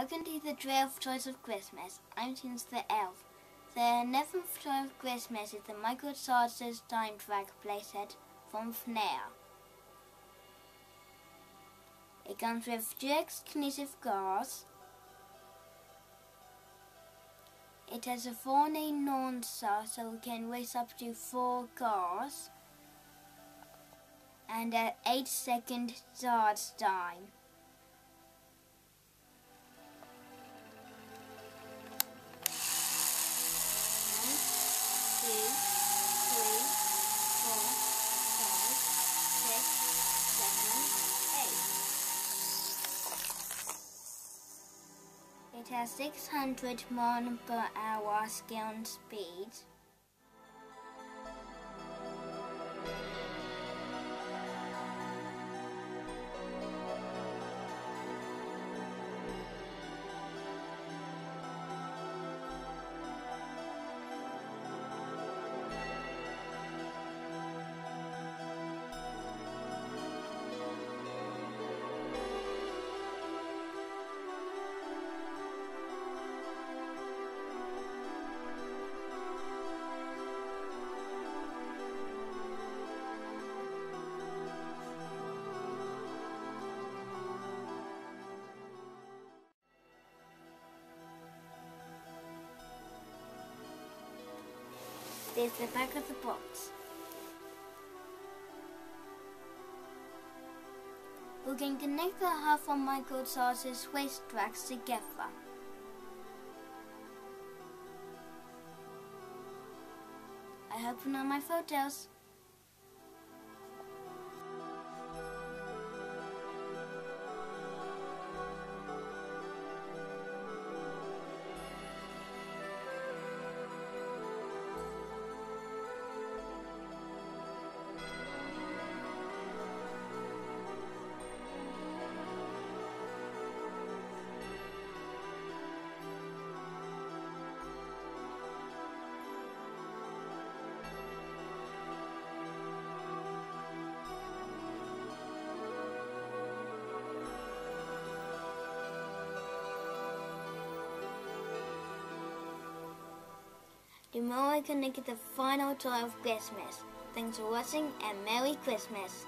Welcome to the 12th choice of Christmas. I'm Tunes the Elf. The 11th choice of Christmas is the Micro Chargers time track playset from Flair. It comes with two exclusive cars. It has a 4-lane launcher so it can race up to 4 cars and an 8 second start time. It has 600 miles per hour scale speed. There's the back of the box. We can connect the half of Micro Chargers waste tracks together. I hope you know my photos. More I can get the final tour of Christmas. Thanks for watching and Merry Christmas.